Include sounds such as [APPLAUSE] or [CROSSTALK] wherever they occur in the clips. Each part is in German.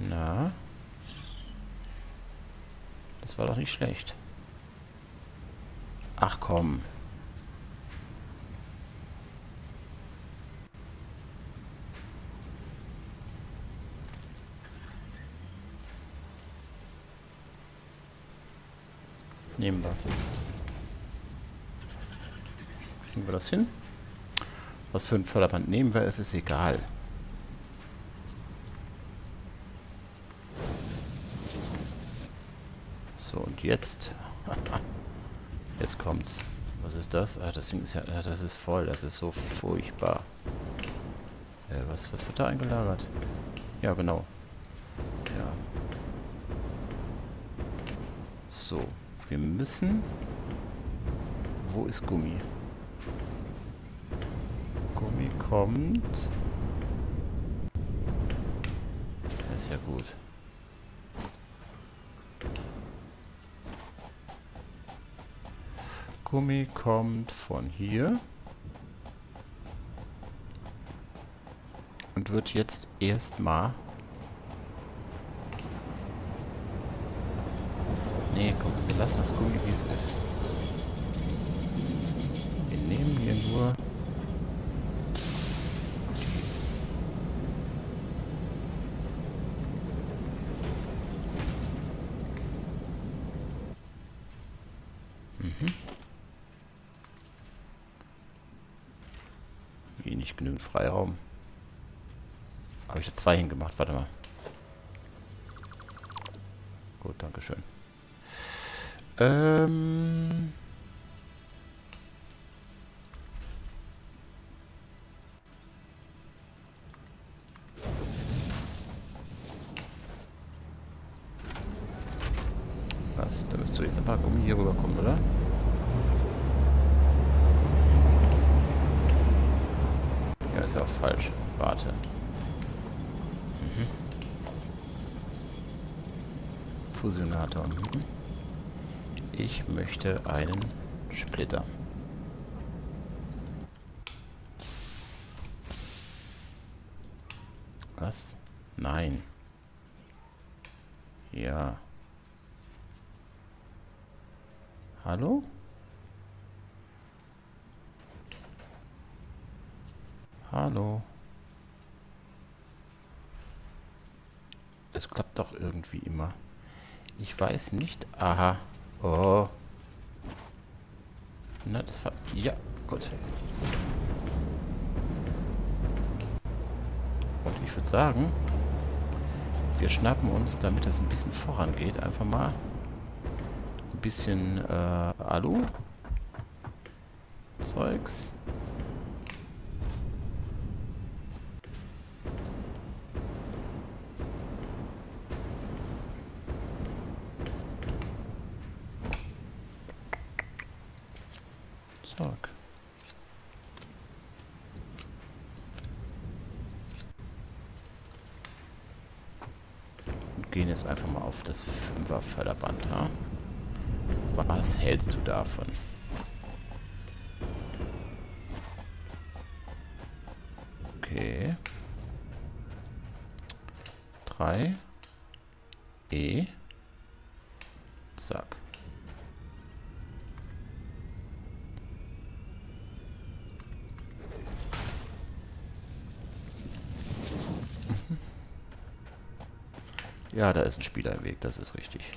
Na? Das war doch nicht schlecht. Ach komm. Nehmen wir. Kriegen wir das hin? Was für ein Förderband nehmen wir, es ist egal. So, und jetzt... [LAUGHS] jetzt kommt's. Was ist das? Ah, das Ding ist ja... Das ist voll. Das ist so furchtbar. Äh, was, was wird da eingelagert? Ja, genau. Ja. So. Wir müssen... Wo ist Gummi? Gummi kommt... Das ist ja gut. Gummi kommt von hier. Und wird jetzt erstmal Nee, komm, wir lassen das Gummi, wie es ist. Wir nehmen hier nur... Mhm. Wie nicht genügend Freiraum. Habe ich da zwei hingemacht, warte mal. Gut, Dankeschön. Ähm... Was? Da müsste jetzt ein paar Gummi hier rüberkommen, oder? Ja, ist ja auch falsch. Warte. Mhm. Fusionator. Mhm. Ich möchte einen Splitter. Was? Nein. Ja. Hallo? Hallo? Es klappt doch irgendwie immer. Ich weiß nicht. Aha. Oh. Na, das war... Ja, gut. Und ich würde sagen, wir schnappen uns, damit es ein bisschen vorangeht, einfach mal ein bisschen äh, Alu. Zeugs. Tag. Und gehen jetzt einfach mal auf das 5er Förderband. Ha? Was hältst du davon? Okay. 3. E. Zack. Ja, da ist ein Spieler im Weg, das ist richtig.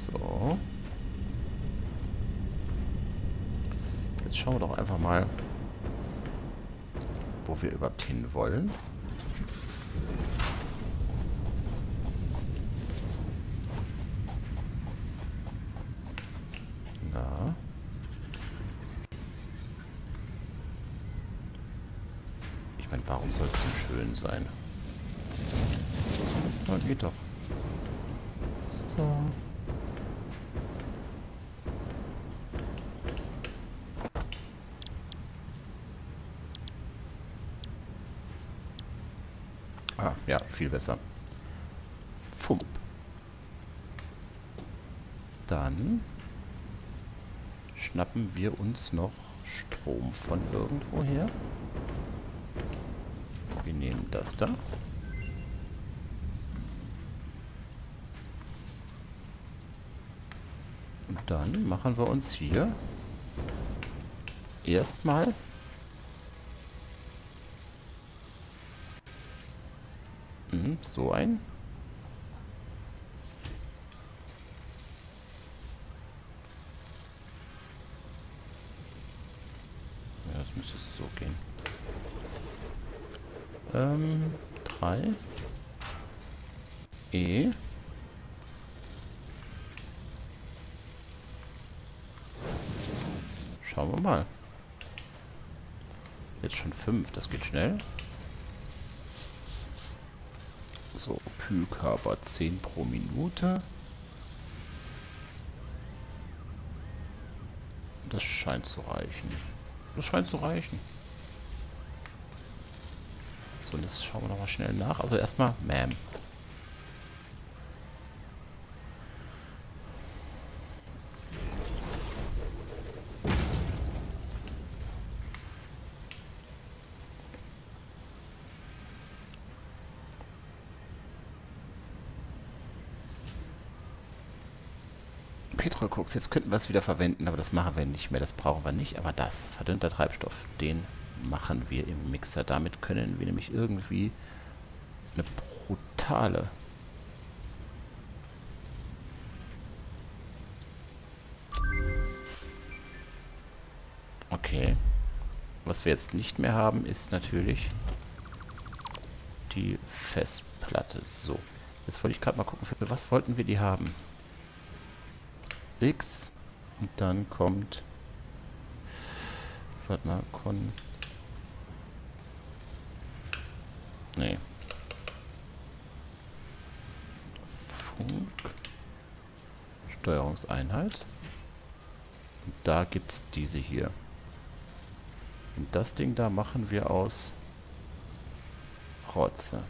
So. Jetzt schauen wir doch einfach mal, wo wir überhaupt hin wollen. Na. Ich meine, warum soll es denn schön sein? Na, geht doch. So. Ah, ja, viel besser. Fump. Dann schnappen wir uns noch Strom von irgendwo her. Wir nehmen das da. Und dann machen wir uns hier erstmal hm, so ein. Ja, das müsste so gehen. Ähm, 3. E. Schauen wir mal. Jetzt schon 5, das geht schnell. So, Kühlkörper 10 pro Minute. Das scheint zu reichen. Das scheint zu reichen. So, das schauen wir nochmal schnell nach. Also erstmal, Ma'am. Petrokoks, jetzt könnten wir es wieder verwenden, aber das machen wir nicht mehr, das brauchen wir nicht. Aber das, verdünnter Treibstoff, den machen wir im Mixer. Damit können wir nämlich irgendwie eine brutale Okay. Was wir jetzt nicht mehr haben, ist natürlich die Festplatte. So. Jetzt wollte ich gerade mal gucken, für was wollten wir die haben? X. Und dann kommt... Warte mal, Con... Nee. Funk. Steuerungseinheit. Und da gibt's diese hier. Und das Ding da machen wir aus Rotze.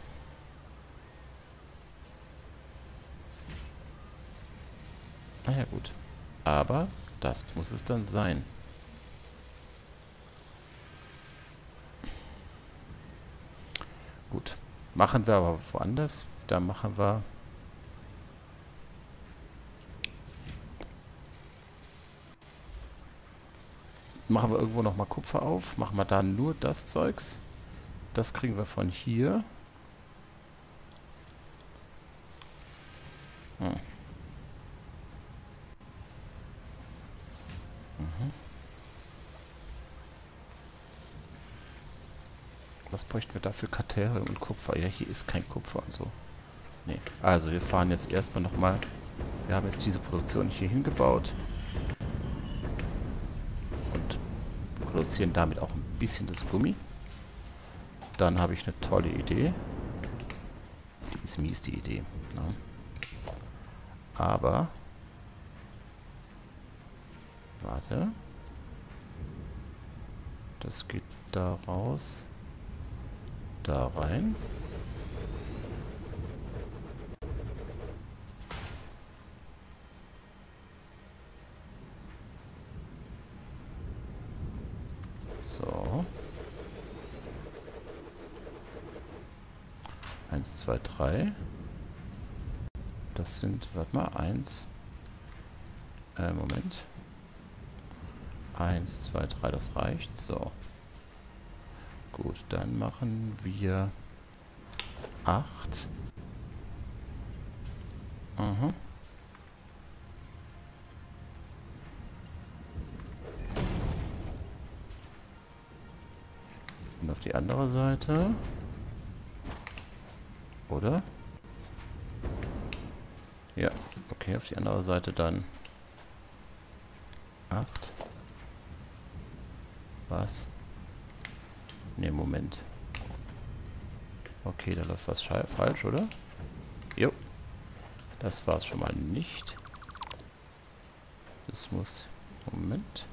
Ah ja, gut. Aber das muss es dann sein. Gut. Machen wir aber woanders. Da machen wir... Machen wir irgendwo nochmal Kupfer auf. Machen wir da nur das Zeugs. Das kriegen wir von hier. Hm. Was bräuchten wir dafür? Kartäre und Kupfer. Ja, hier ist kein Kupfer und so. Nee. Also, wir fahren jetzt erstmal nochmal. Wir haben jetzt diese Produktion hier hingebaut. Und produzieren damit auch ein bisschen das Gummi. Dann habe ich eine tolle Idee. Die ist mies, die Idee. Ne? Aber... Warte. Das geht da raus da rein. So. Eins, zwei, drei. Das sind, warte mal, eins. Äh, Moment. Eins, zwei, drei, das reicht. So. Gut, dann machen wir 8. Aha. Und auf die andere Seite. Oder? Ja, okay, auf die andere Seite dann 8. Was? Ne, Moment. Okay, da läuft was falsch, oder? Jo. Das war es schon mal nicht. Das muss... Moment.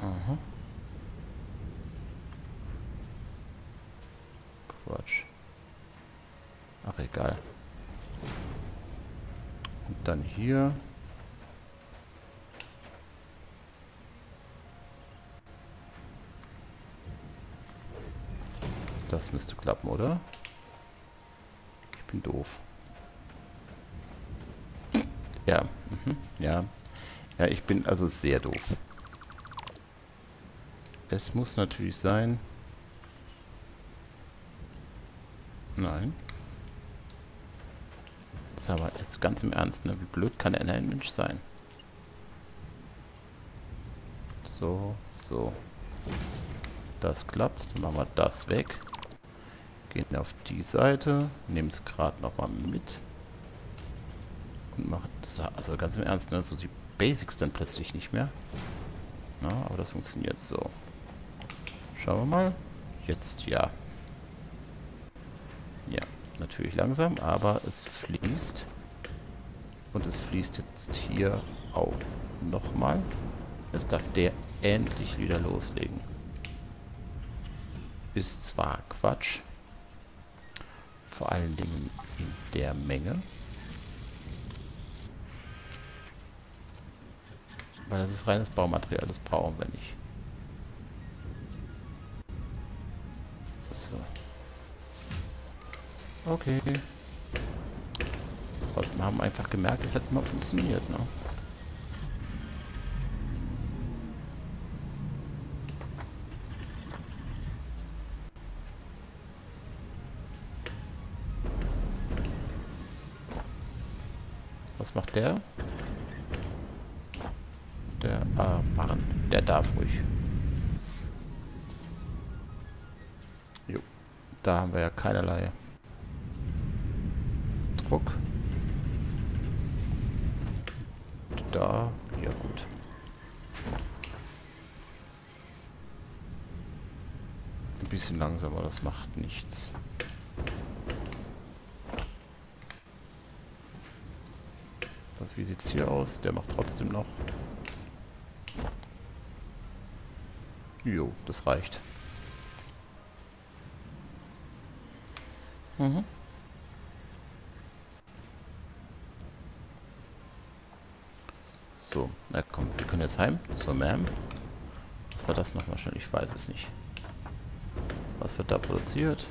Aha. Quatsch. Ach, egal. Und dann hier. Das müsste klappen, oder? Ich bin doof. Ja, mhm, ja. Ja, ich bin also sehr doof. Es muss natürlich sein... Nein. Jetzt aber jetzt ganz im Ernst, ne? Wie blöd kann denn ein Mensch sein? So, so. Das klappt. Dann machen wir das weg. Gehen auf die Seite. Nehmen es gerade nochmal mit. Und machen also ganz im Ernst, ne? So die Basics dann plötzlich nicht mehr. Na, aber das funktioniert so. Schauen wir mal. Jetzt ja. Ja, natürlich langsam, aber es fließt. Und es fließt jetzt hier auch nochmal. Jetzt darf der endlich wieder loslegen. Ist zwar Quatsch. Vor allen Dingen in der Menge. Weil das ist reines Baumaterial, das brauchen wir nicht. So. Okay. Was, wir haben einfach gemerkt, es hat immer funktioniert, ne? Was macht der? Der ah, Barren. Der darf ruhig. Jo. Da haben wir ja keinerlei Druck. Da, ja gut. Ein bisschen langsamer, das macht nichts. Wie sieht es hier aus? Der macht trotzdem noch. Jo, das reicht. Mhm. So, na komm, wir können jetzt heim zur Ma'am. Was war das nochmal schon? Ich weiß es nicht. Was wird da produziert?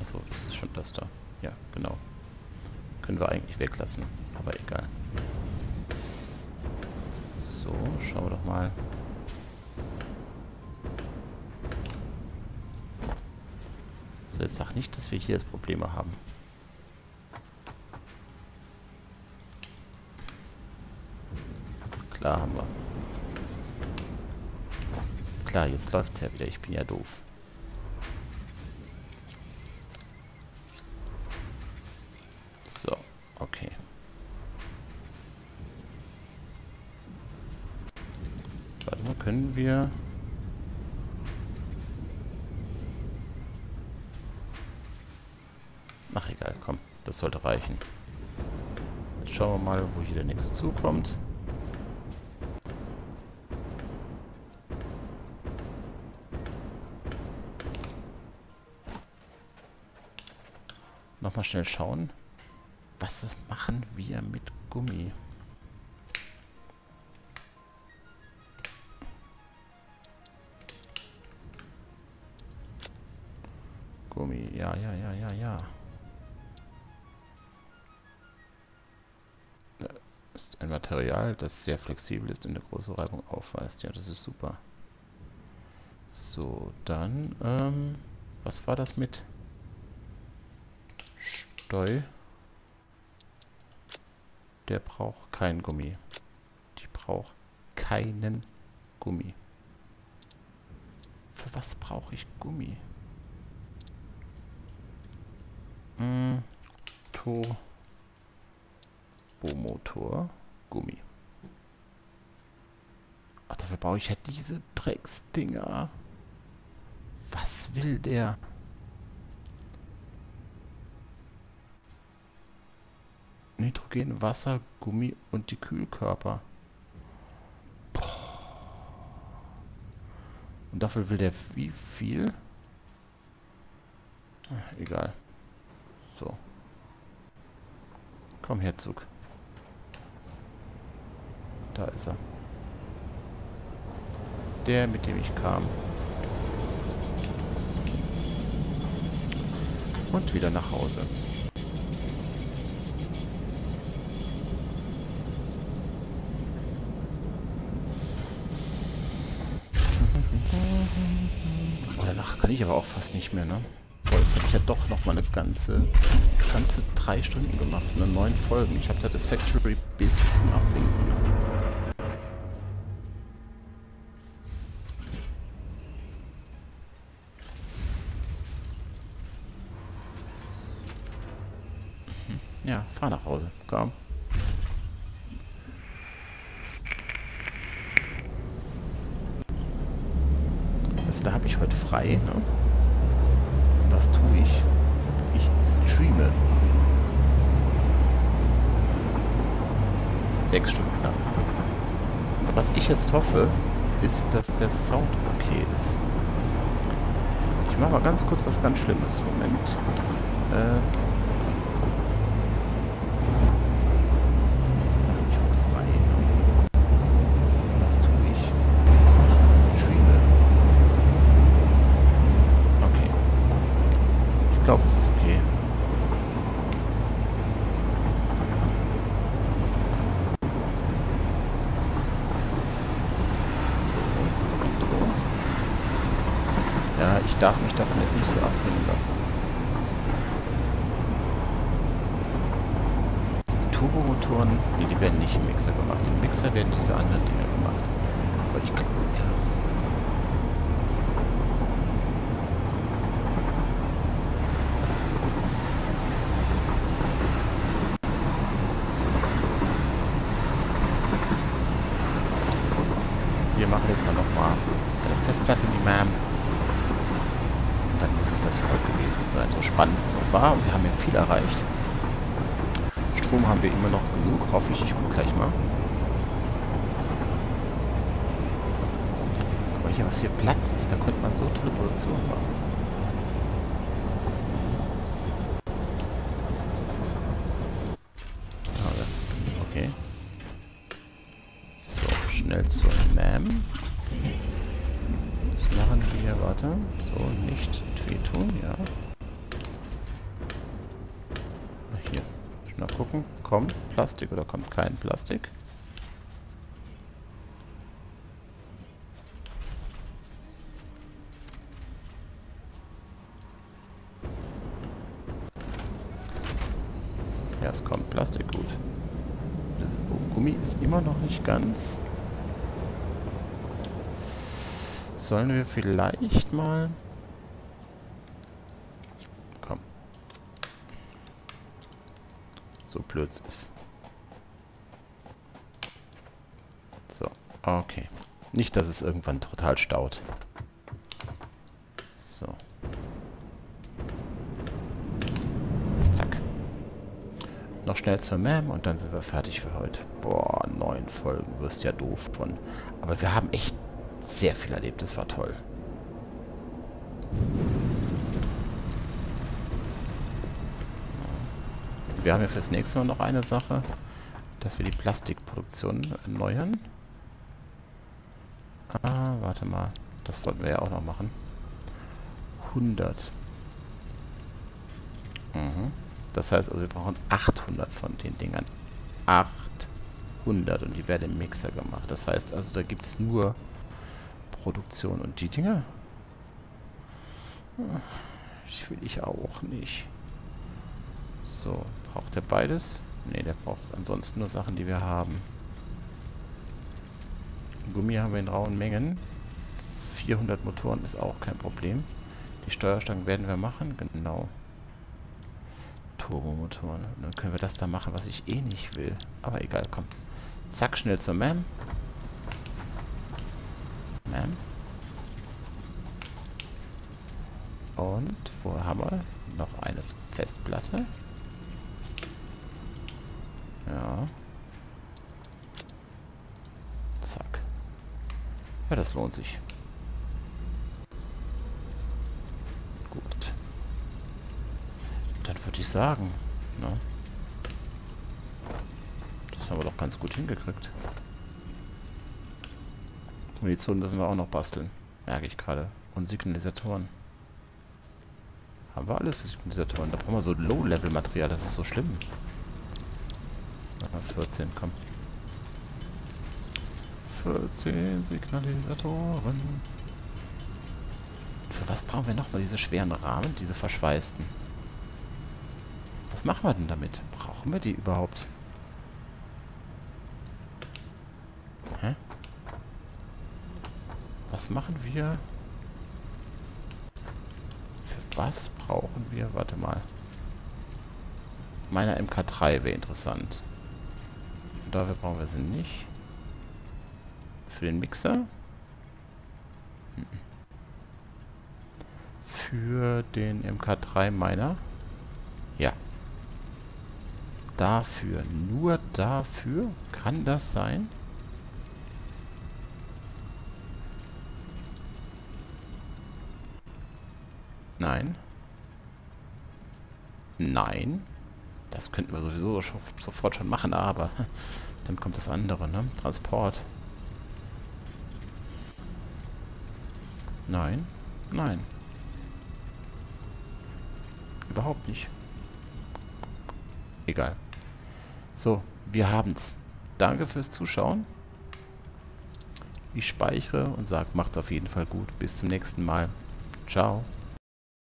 Achso, das ist schon das da. Ja, genau. Können wir eigentlich weglassen, aber egal. So, schauen wir doch mal. So, jetzt sag nicht, dass wir hier Probleme haben. Klar haben wir. Klar, jetzt läuft es ja wieder. Ich bin ja doof. Ach egal, komm, das sollte reichen. Jetzt schauen wir mal, wo hier der nächste zukommt. Nochmal schnell schauen. Was machen wir mit Gummi? Material, das sehr flexibel ist und eine große Reibung aufweist. Ja, das ist super. So, dann, ähm, was war das mit Steu? Der braucht kein Gummi. Die braucht keinen Gummi. Für was brauche ich Gummi? Hm, Turbomotor. Gummi. Ach, dafür baue ich ja diese Drecksdinger. Was will der? Nitrogen, Wasser, Gummi und die Kühlkörper. Und dafür will der wie viel? Egal. So. Komm her, Zug. Da ist er. Der, mit dem ich kam. Und wieder nach Hause. Oh, danach kann ich aber auch fast nicht mehr, ne? Boah, jetzt habe ich ja doch noch mal eine ganze, ganze drei Stunden gemacht, ne? Neun Folgen. Ich habe Satisfactory bis zum Abwinken. Ne? Mhm. Ja, fahr nach Hause. Komm. Also da habe ich heute frei. Ne? Was tue ich? Ich streame. Sechs Stunden lang. Und was ich jetzt hoffe, ist, dass der Sound okay ist. Ich mache mal ganz kurz was ganz Schlimmes. Moment. Äh glaube, es ist okay. So, Intro. Ja, ich darf mich davon jetzt nicht so abbringen lassen. Die Turbomotoren, nee, die werden nicht im Mixer gemacht. Im Mixer werden diese anderen Dinge gemacht. Ich, ja, machen jetzt mal nochmal eine Festplatte in die MAM. Und dann muss es das für heute gewesen sein. So spannend es auch war. Und wir haben ja viel erreicht. Strom haben wir immer noch genug. Hoffe ich. Ich gucke gleich mal. Guck mal hier, was hier Platz ist. Da könnte man so tolle Produktionen machen. schnell zur Ma'am. Was machen wir? Warte. So, nicht wehtun, ja. Hier. Mal gucken. Kommt Plastik oder kommt kein Plastik? Ja, es kommt Plastik, gut. Das Gummi ist immer noch nicht ganz. Sollen wir vielleicht mal... Komm. So blöd ist. So, okay. Nicht, dass es irgendwann total staut. So. Zack. Noch schnell zur Ma'am und dann sind wir fertig für heute. Boah, neun Folgen wirst ja doof von. Aber wir haben echt sehr viel erlebt. Das war toll. Wir haben ja fürs nächste Mal noch eine Sache, dass wir die Plastikproduktion erneuern. Ah, warte mal. Das wollten wir ja auch noch machen. 100. Das heißt also, wir brauchen 800 von den Dingern. 800 und die werden im Mixer gemacht. Das heißt also, da gibt es nur Produktion. Und die Dinge? Ich will ich auch nicht. So, braucht er beides? Ne, der braucht ansonsten nur Sachen, die wir haben. Gummi haben wir in rauen Mengen. 400 Motoren ist auch kein Problem. Die Steuerstangen werden wir machen, genau. Turbomotoren. dann können wir das da machen, was ich eh nicht will. Aber egal, komm. Zack, schnell zur Ma'am. Ma'am? Und wo haben wir noch eine Festplatte? Ja. Zack. Ja, das lohnt sich. Gut. Dann würde ich sagen, ne? Das haben wir doch ganz gut hingekriegt. Munition müssen wir auch noch basteln. Merke ich gerade. Und Signalisatoren. Haben wir alles für Signalisatoren. Da brauchen wir so Low-Level-Material. Das ist so schlimm. 14, komm. 14 Signalisatoren. Für was brauchen wir nochmal diese schweren Rahmen, diese verschweißten? Was machen wir denn damit? Brauchen wir die überhaupt? Hä? Was machen wir? Für was brauchen wir? Warte mal. Meiner MK3 wäre interessant. Und dafür brauchen wir sie nicht. Für den Mixer? Für den MK3 Miner? Dafür. Nur dafür? Kann das sein? Nein. Nein. Das könnten wir sowieso sofort schon machen, aber [LAUGHS] dann kommt das andere, ne? Transport. Nein. Nein. Überhaupt nicht. Egal. So, wir haben's. Danke fürs Zuschauen. Ich speichere und sage, macht's auf jeden Fall gut. Bis zum nächsten Mal. Ciao.